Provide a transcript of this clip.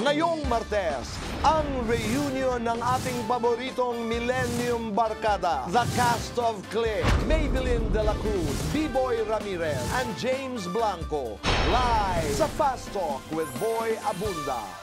Ngayong Martes, ang reunion ng ating paboritong Millennium Barkada, The Cast of Click, Maybelline De La Cruz, B-Boy Ramirez, and James Blanco, live sa Fast Talk with Boy Abunda.